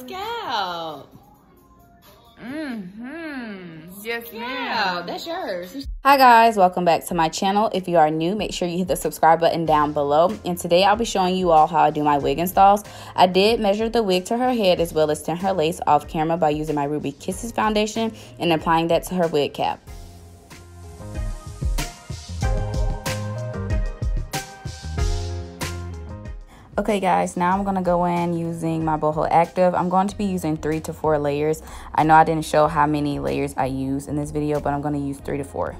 scalp. Mm-hmm. Yes, Yeah, ma'am. that's yours. Hi guys, welcome back to my channel. If you are new, make sure you hit the subscribe button down below. And today I'll be showing you all how I do my wig installs. I did measure the wig to her head as well as tint her lace off camera by using my Ruby Kisses foundation and applying that to her wig cap. Okay guys, now I'm to go in using my Bold Hold Active. I'm going to be using three to four layers. I know I didn't show how many layers I use in this video, but I'm to use three to four.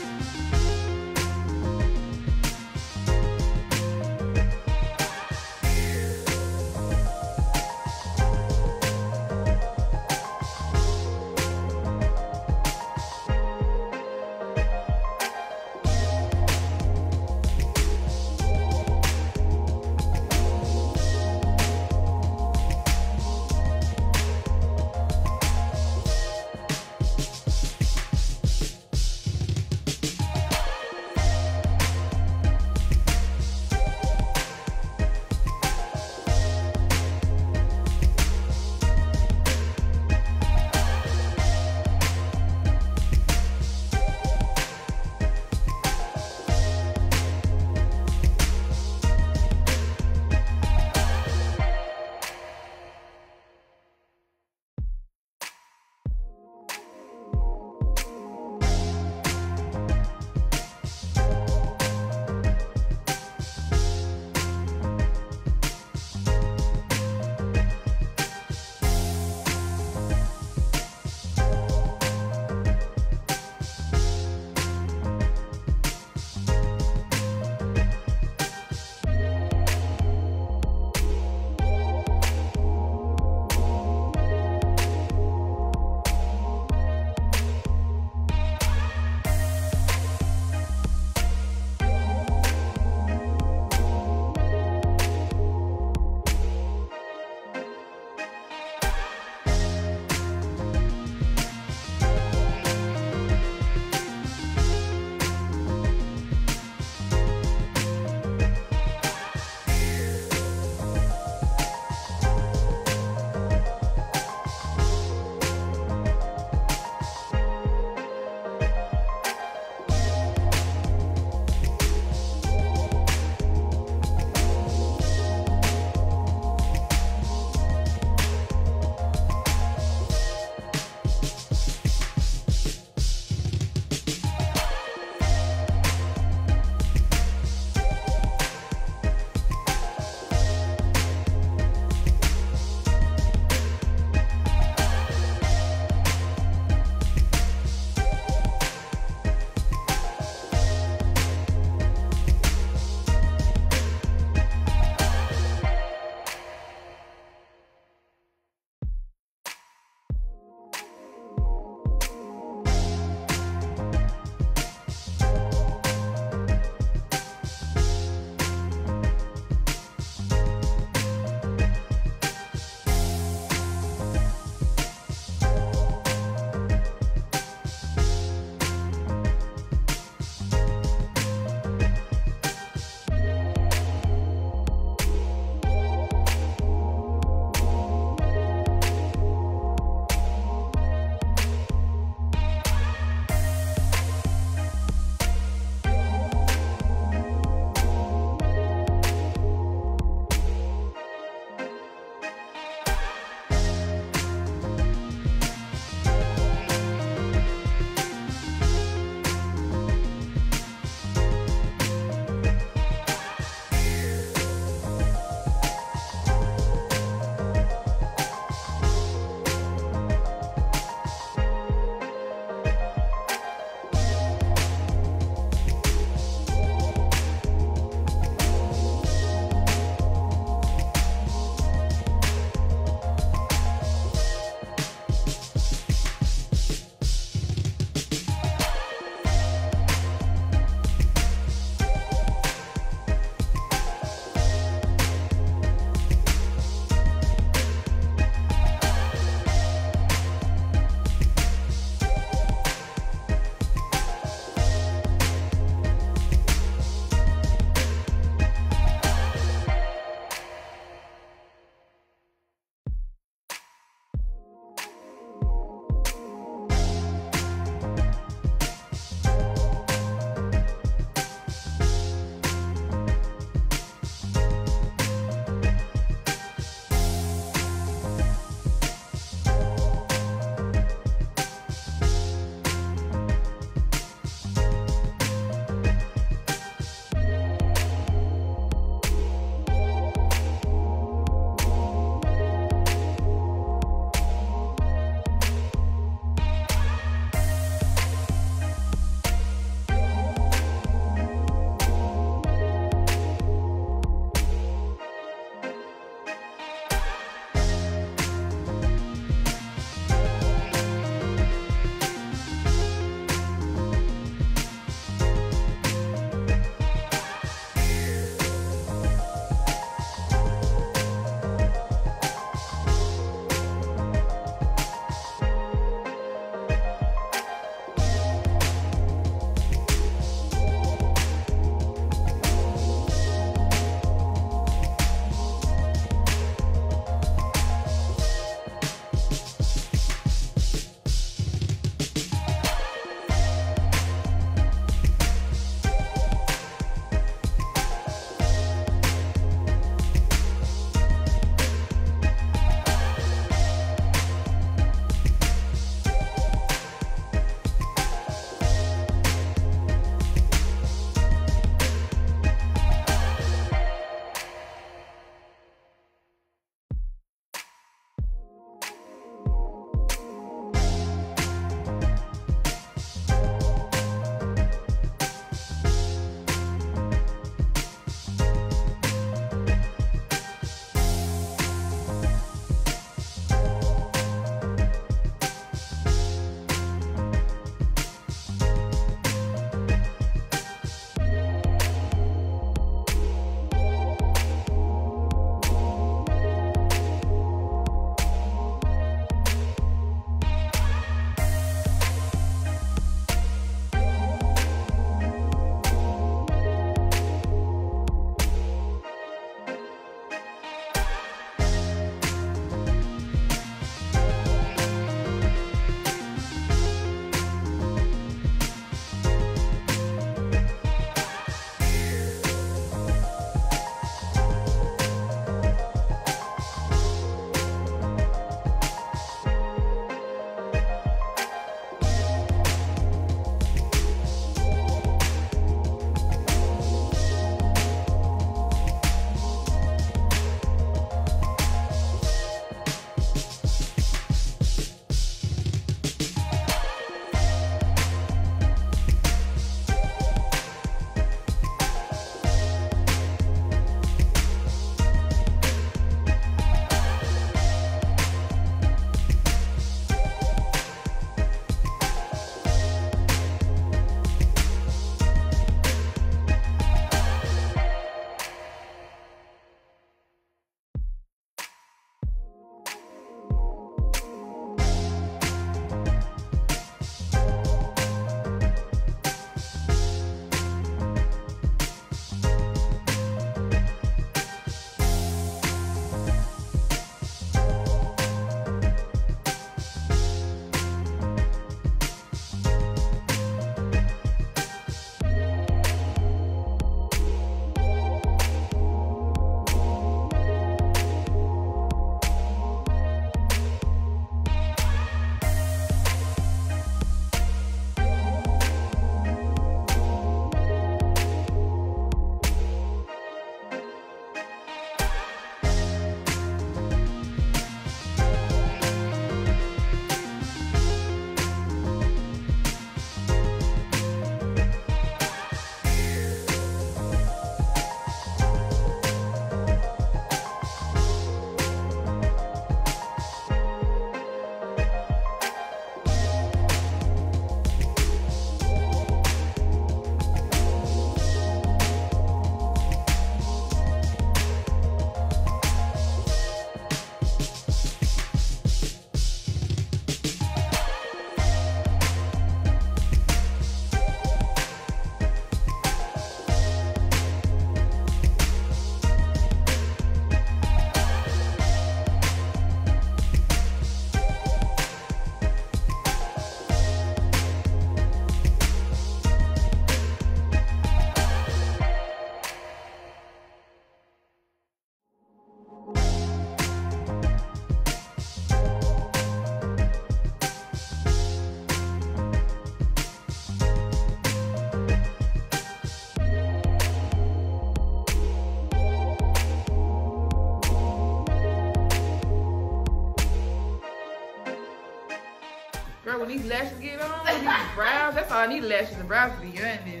These lashes get on, these brows, that's all I need lashes and brows to be doing this.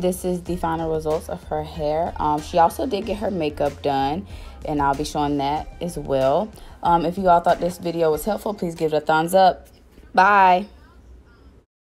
This is the final results of her hair. Um, she also did get her makeup done and I'll be showing that as well. Um, if you all thought this video was helpful, please give it a thumbs up. Bye.